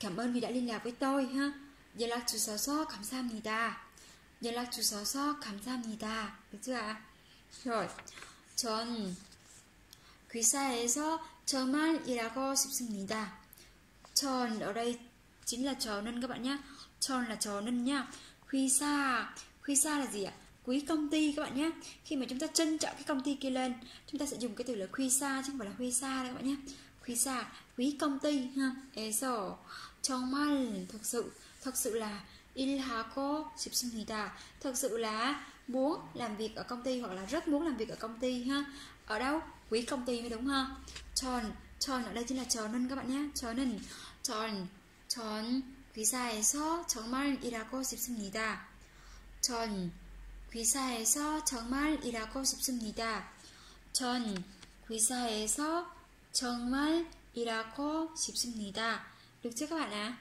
cảm ơn vì đã liên lạc với tôi ha 연락 주셔서 감사합니다 연락 주셔서 감사합니다 được chưa ạ rồi 전 귀사에서 저만 일하고 싶습니다. 전 ở đây chính là trò nên các bạn nhé. Tròn là trò nên nha. Quý xa, quý xa là gì ạ? Quý công ty các bạn nhé. Khi mà chúng ta trân trọng cái công ty kia lên, chúng ta sẽ dùng cái từ là quý xa chứ không phải là quý xa đấy các bạn nhé. Quý xa, quý công ty ha. 에서 정말 thực sự, thực sự là 일하고 싶습니다. Thực sự là muốn làm việc ở công ty hoặc là rất muốn làm việc ở công ty ha ở đâu quý công ty mới đúng ha tròn tròn ở đây chính là 저는 các bạn nhé 저는 전, 전 귀사에서 정말 일하고 싶습니다. 전 귀사에서 정말 일하고 싶습니다. 전 귀사에서 정말 일하고 싶습니다. Được chưa các bạn ạ? À?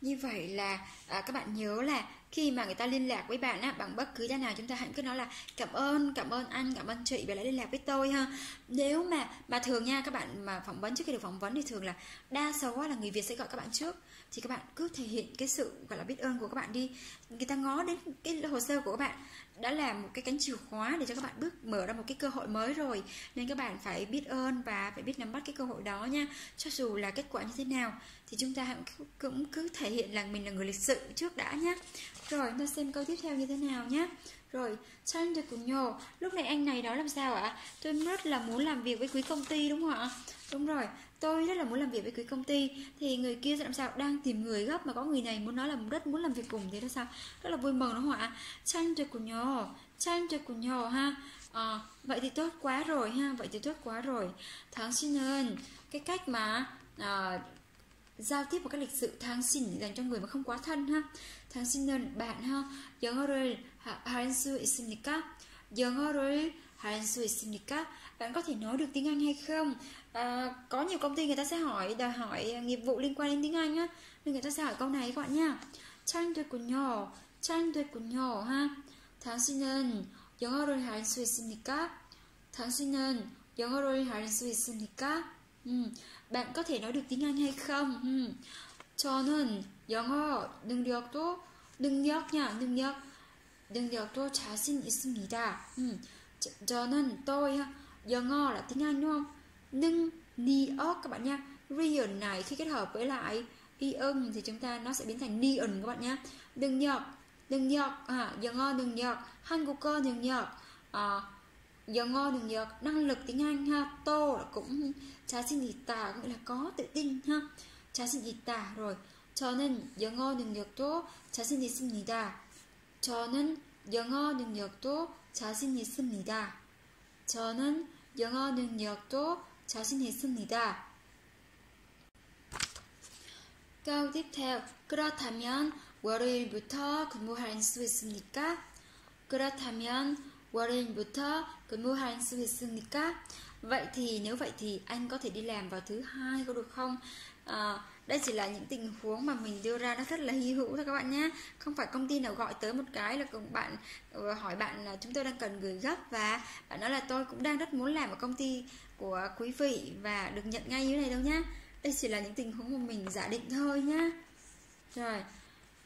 Như vậy là à, các bạn nhớ là khi mà người ta liên lạc với bạn á, bằng bất cứ giá nào chúng ta hãy cứ nói là cảm ơn cảm ơn anh cảm ơn chị vì đã liên lạc với tôi ha. Nếu mà mà thường nha các bạn mà phỏng vấn trước khi được phỏng vấn thì thường là đa số là người việt sẽ gọi các bạn trước. Thì các bạn cứ thể hiện cái sự gọi là biết ơn của các bạn đi. Người ta ngó đến cái hồ sơ của các bạn đã là một cái cánh chìa khóa để cho các bạn bước mở ra một cái cơ hội mới rồi. Nên các bạn phải biết ơn và phải biết nắm bắt cái cơ hội đó nha. Cho dù là kết quả như thế nào thì chúng ta cũng cứ thể hiện là mình là người lịch sự trước đã nhé rồi ta xem câu tiếp theo như thế nào nhé. Rồi Chan được cùng nhồ Lúc này anh này đó làm sao ạ? Tôi rất là muốn làm việc với quý công ty đúng không ạ? Đúng rồi tôi rất là muốn làm việc với quý công ty thì người kia sẽ làm sao? Đang tìm người gấp mà có người này muốn nói là rất muốn làm việc cùng thì đó sao? Rất là vui mừng đúng không ạ? Tranh được cùng nhỏ tranh được cùng nhỏ ha. À, vậy thì tốt quá rồi ha vậy thì tốt quá rồi. Tháng xin ơn cái cách mà à, giao tiếp một cách lịch sự tháng xin dành cho người mà không quá thân ha 당신은 bạn ha 영어를 할 수 있습니까? 영어를 할 수 있습니까? Bạn có thể nói được tiếng Anh hay không? À, có nhiều công ty người ta sẽ hỏi đòi hỏi nghiệp vụ liên quan đến tiếng Anh á nên người ta sẽ hỏi câu này các bạn nha. 잘 됐군요. 잘 됐군요. ha. 당신은 영어를 할 수 있습니까? 당신은 영어를 할 수 있습니까? Ừ. Bạn có thể nói được tiếng Anh hay không? Ừ. 저는 영어 능력도 능력냐 능력 능력도 자신 있습니다. Ừ. 저는 tôi 영어 là tiếng Anh đúng không? Nhưng niok các bạn nha. Rion này khi kết hợp với lại ion thì chúng ta nó sẽ biến thành nion các bạn nhé. Đừng nhọc, đừng nhọc, à, 영어 능력, 한국어 능력, à, 영어 능력, năng lực tiếng Anh ha. Tô cũng 자신 있다 cũng là có tự tin ha. 자신 있다 rồi. 저는 영어 능력도 자신 있습니다. 저는 영어 능력도 자신 있습니다. 저는 영어 능력도 자신 있습니다. câu tiếp theo 그렇다면 월요일부터 근무할 수 있습니까? 그렇다면 월요일부터 근무할 수 있습니까? Vậy thì nếu vậy thì anh có thể đi làm vào thứ hai có được không? À, đây chỉ là những tình huống mà mình đưa ra nó rất là hy hữu thôi các bạn nhé không phải công ty nào gọi tới một cái là cùng bạn ờ, hỏi bạn là chúng tôi đang cần gửi gấp và bạn nói là tôi cũng đang rất muốn làm ở công ty của quý vị và được nhận ngay như này đâu nhá đây chỉ là những tình huống mà mình giả định thôi nhá rồi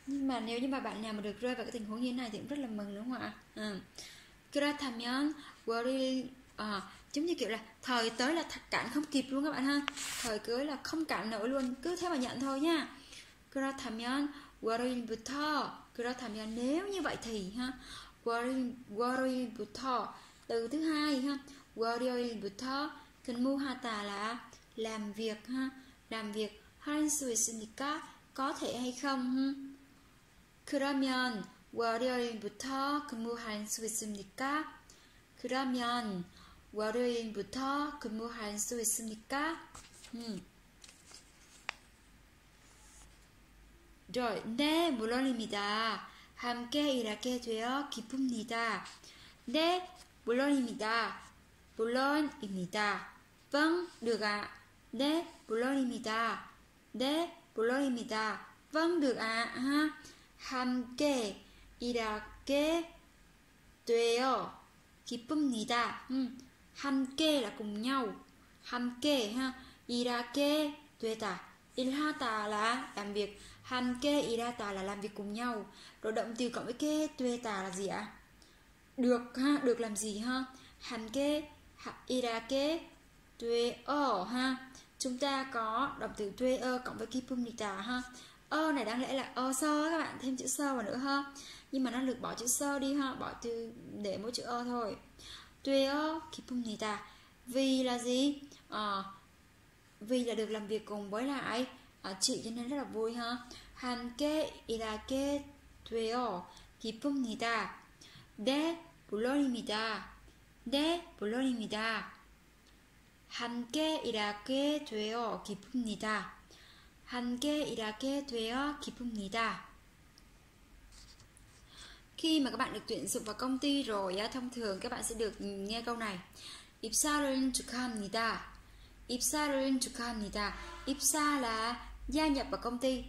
nhưng mà nếu như mà bạn nào mà được rơi vào cái tình huống như thế này thì cũng rất là mừng đúng không ạ ừ. 그렇다면 월요일 à, giống như kiểu là thời tới là cản không kịp luôn các bạn ha thời cưới là không cản nổi luôn cứ thế mà nhận thôi nha 그렇다면 월요일부터 그렇다면 nếu như vậy thì ha 월요일, 월요일부터 từ thứ hai ha 월요일부터 근무하다 là làm việc ha làm việc 할수 있으니까 có thể hay không ha? 그러면 월요일부터 근무할 수 있습니까? 그러면 월요일부터 근무할 수 있습니까? 음. rồi, 네, 물론입니다. 함께 일하게 되어 기쁩니다. 네, 물론입니다. 물론입니다. Được ạ. 네, 물론입니다. 네, 물론입니다. Ạ. Ha. 함께 일하게 되어 기쁩니다. 음, 함께 là cùng nhau. 함께 ha. 일하게 되다. 일하다 là làm việc. 함께 일하다 là làm việc cùng nhau. Rồi động từ cộng với kê 되다 là gì ạ? Được ha, được làm gì ha? 함께 일하게 되어 ha. Chúng ta có động từ thuê ơ cộng với kipumnita ha ơ này đáng lẽ là ơ sơ các bạn thêm chữ sơ vào nữa ha nhưng mà nó được bỏ chữ sơ đi ha bỏ từ để mỗi chữ ơ thôi tuê ơ kipumnita vì là gì à, vì là được làm việc cùng với lại à, chị cho nên rất là vui ha 함께 일하게 되어 기쁩니다. 네, 물론입니다. 네, 물론입니다. 함께 일하게 되어 기쁩니다. 함께 일하게 되어 기쁩니다. Khi mà các bạn được tuyển dụng vào công ty rồi thông thường các bạn sẽ được nghe câu này. 입사를 축하합니다. 입사를 축하합니다. 입사 là gia nhập vào công ty.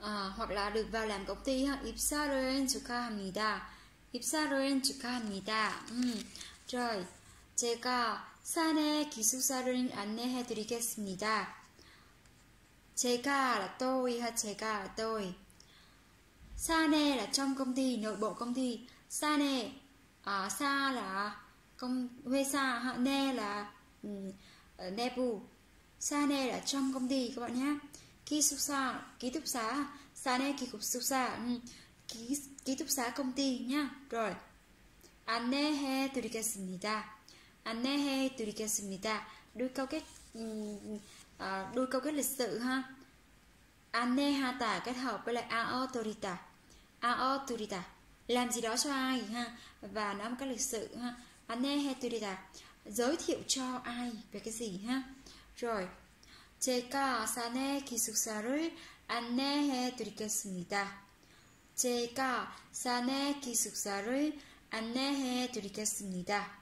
À, hoặc là được vào làm công ty ha. 입사를 축하합니다. 입사를 축하합니다. 음, rồi, 제가 사내 기숙사를 안내해 드리겠습니다. 제가 là tôi ha 제가 là tôi Sane là trong công ty nội bộ công ty Sane à, sa là công huê sa ha ne là um, nebu Sane là trong công ty các bạn nhé ký túc xá ký túc xá Sane ký túc xá um, ký, ký túc xá công ty nhá rồi 안내해 드리겠습니다 안내해 드리겠습니다 đôi câu kết um, à, đôi câu kết lịch sự ha Anne hata kết hợp với lại a autorita a autorita làm gì đó cho ai ha và nói một cách lịch sự ha Anne autorita giới thiệu cho ai về cái gì ha rồi 제가 사내 기숙사를 안내해 드리겠습니다. 제가 사내 기숙사를 안내해 드리겠습니다.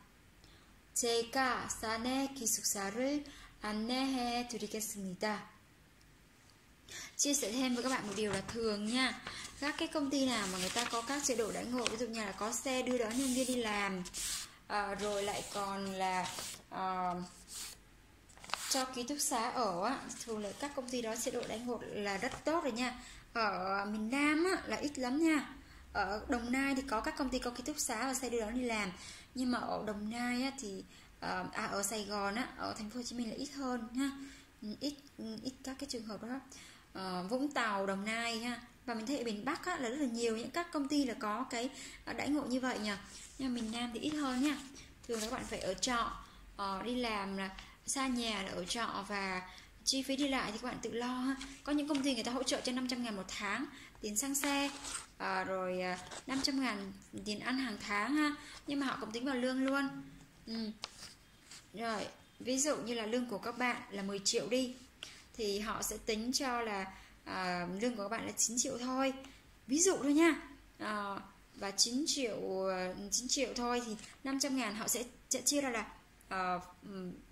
제가 사내 기숙사를 안내해 드리겠습니다. Chia sẻ thêm với các bạn một điều là thường nha. Các cái công ty nào mà người ta có các chế độ đãi ngộ Ví dụ như là có xe đưa đón nhân viên đi làm à, Rồi lại còn là à, cho ký túc xá ở á thường là các công ty đó chế độ đãi ngộ là rất tốt rồi nha. Ở miền Nam á, là ít lắm nha. Ở Đồng Nai thì có các công ty có ký túc xá và xe đưa đón đi làm. Nhưng mà ở Đồng Nai á, thì ờ, à, ở Sài Gòn á ở thành phố Hồ Chí Minh là ít hơn nha. Ít ít các cái trường hợp đó. Ờ, Vũng Tàu Đồng Nai ha. Và mình thấy ở miền Bắc á, là rất là nhiều những các công ty là có cái ờ, đãi ngộ như vậy nhỉ nhưng miền Nam thì ít hơn nha. Thường các bạn phải ở trọ uh, đi làm là xa nhà là ở trọ và chi phí đi lại thì các bạn tự lo ha. Có những công ty người ta hỗ trợ cho 500 ngàn một tháng tiền xăng xe à, rồi 500 ngàn tiền ăn hàng tháng ha. Nhưng mà họ cũng tính vào lương luôn. Ừ. Rồi, ví dụ như là lương của các bạn là 10 triệu đi. Thì họ sẽ tính cho là à, lương của các bạn là 9 triệu thôi. Ví dụ thôi nha. À, Và 9 triệu 9 triệu thôi thì 500 ngàn họ sẽ, sẽ chia ra là à,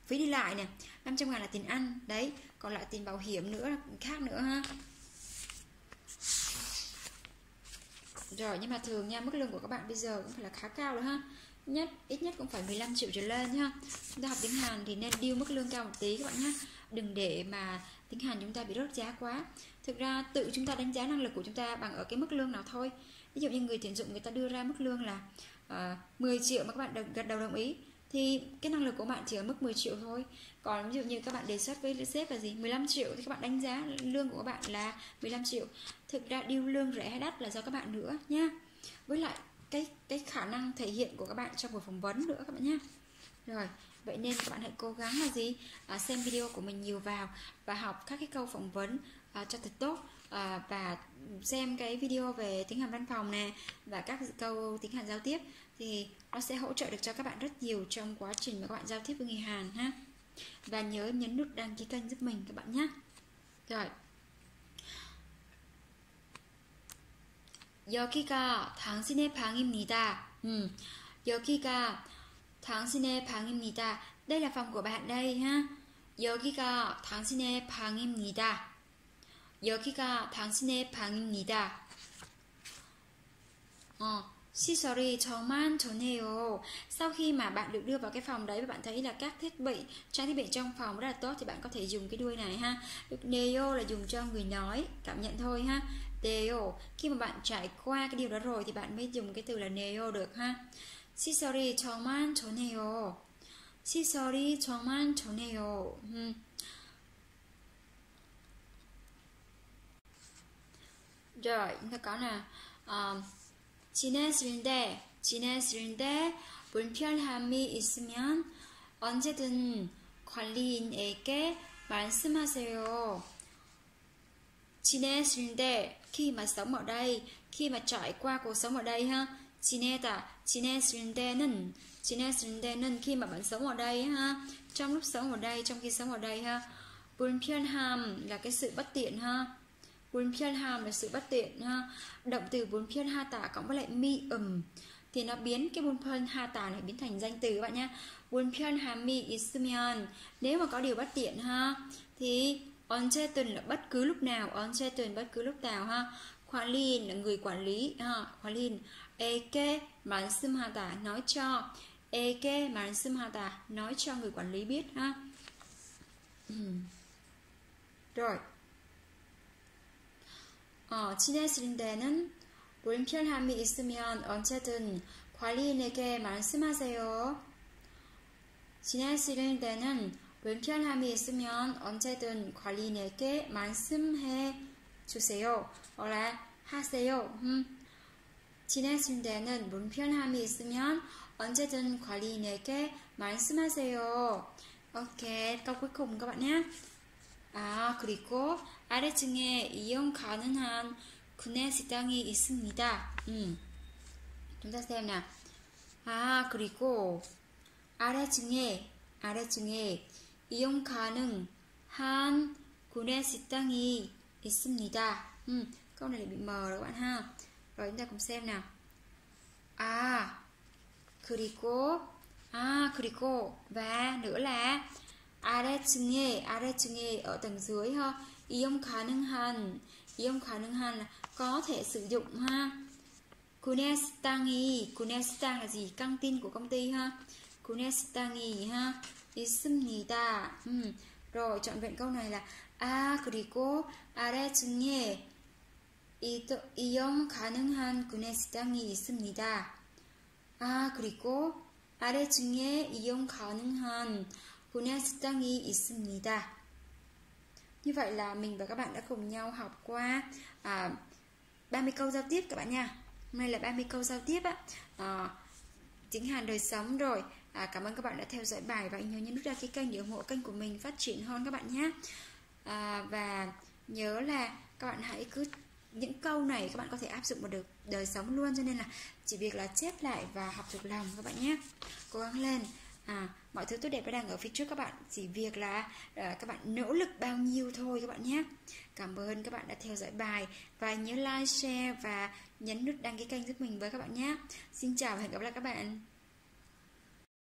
phí đi lại nè 500 ngàn là tiền ăn Đấy, còn lại tiền bảo hiểm nữa khác nữa ha. Rồi, nhưng mà thường nha, mức lương của các bạn bây giờ cũng phải là khá cao rồi ha. Nhất ít nhất cũng phải 15 triệu trở lên nhá chúng ta học tiếng Hàn thì nên điêu mức lương cao một tí các bạn nhé đừng để mà tiếng Hàn chúng ta bị rớt giá quá. Thực ra tự chúng ta đánh giá năng lực của chúng ta bằng ở cái mức lương nào thôi. Ví dụ như người tuyển dụng người ta đưa ra mức lương là ờ, uh, 10 triệu mà các bạn gật đầu đồng ý thì cái năng lực của bạn chỉ ở mức 10 triệu thôi. Còn ví dụ như các bạn đề xuất với sếp là gì? 15 triệu thì các bạn đánh giá lương của các bạn là 15 triệu. Thực ra điêu lương rẻ hay đắt là do các bạn nữa nha. Với lại cái cái khả năng thể hiện của các bạn trong buổi phỏng vấn nữa các bạn nhé rồi vậy nên các bạn hãy cố gắng là gì à, xem video của mình nhiều vào và học các cái câu phỏng vấn à, cho thật tốt à, và xem cái video về tiếng Hàn văn phòng nè và các câu tiếng Hàn giao tiếp thì nó sẽ hỗ trợ được cho các bạn rất nhiều trong quá trình mà các bạn giao tiếp với người Hàn ha và nhớ nhấn nút đăng ký kênh giúp mình các bạn nhé rồi 여기가 당신의 방입니다. Ừ. 여기가 당신의 방입니다. Đây là phòng của bạn đây ha. 여기가 당신의 방입니다. 여기가 당신의 방입니다. Ờ, 시설이 정말 좋네요. Sau khi mà bạn được đưa vào cái phòng đấy và bạn thấy là các thiết bị, trang thiết bị trong phòng rất là tốt thì bạn có thể dùng cái đuôi này ha. Được neo là dùng cho người nói, cảm nhận thôi ha. Deo, khi mà bạn trải qua cái điều đó rồi thì bạn mới dùng cái từ là neo được ha. 시설이 정말 좋네요. 시설이 정말 좋네요. 음. rồi chúng ta có là uh, 지냈을 때 지냈을 때 불편함이 있으면 언제든 관리인에게 말씀하세요. 지냈을 때 khi mà sống ở đây, khi mà trải qua cuộc sống ở đây ha. 지내다, 지냈을 때는 지냈을 때는 khi mà bạn sống ở đây ha. Trong lúc sống ở đây, trong khi sống ở đây ha. 불편함 là cái sự bất tiện ha Bunpyeonham là sự bất tiện ha. Động từ Bunpyeonhata cộng với lại mi ầm thì nó biến cái Bunpyeonhata này biến thành danh từ các bạn nhé. Bunpyeonhami isumyeon nếu mà có điều bất tiện ha thì 언제든 là bất cứ lúc nào, 언제든 bất cứ lúc nào ha. 관리인 là người quản lý ha, 관리인 에게 말씀하다 nói cho 에게 말씀하다 nói cho người quản lý biết ha. Rồi. 어, 친해질 때는 불편함이 있으면 언제든 관리인에게 말씀하세요. 지내실 때는 불편함이 있으면 언제든 관리인에게 말씀해 주세요. 어라 하세요. 음. 지내실 때는 불편함이 있으면 언제든 관리인에게 말씀하세요. Ok, câu cuối cùng. 아, 그리고 아래층에 이용 가능한 구내 식당이 있습니다. 음. chúng. 아, 그리고 아래층에 아래층에 이용 가능한 구내 식당이 있습니다. Ừ, câu này bị. Rồi chúng ta cùng xem nào. À, 그리고 à, 그리고 và nữa là 아래층에 아래층에 ở tầng dưới ha 이용 가능한 이용 가능한 là có thể sử dụng ha 구네스땅이 구네스땅 là gì căng tin của công ty ha 구네스땅이 ha 있습니다 ừ. rồi chọn vẹn câu này là 아 그리고 아래층에 이용 가능한 구네스땅이 있습니다 아 그리고 아래층에 이용 가능한 구네스땅이 있습니다 như vậy là mình và các bạn đã cùng nhau học qua à, 30 câu giao tiếp các bạn nha hôm nay là 30 câu giao tiếp á à, tiếng Hàn đời sống rồi à, cảm ơn các bạn đã theo dõi bài và nhớ nhấn nút đăng ký kênh để ủng hộ kênh của mình phát triển hơn các bạn nhé à, và nhớ là các bạn hãy cứ những câu này các bạn có thể áp dụng vào được đời sống luôn. Cho nên là chỉ việc là chép lại và học thuộc lòng các bạn nhé. Cố gắng lên. À mọi thứ tốt đẹp đã đang ở phía trước các bạn. Chỉ việc là à, các bạn nỗ lực bao nhiêu thôi các bạn nhé. Cảm ơn các bạn đã theo dõi bài. Và nhớ like share và nhấn nút đăng ký kênh giúp mình với các bạn nhé. Xin chào và hẹn gặp lại các bạn.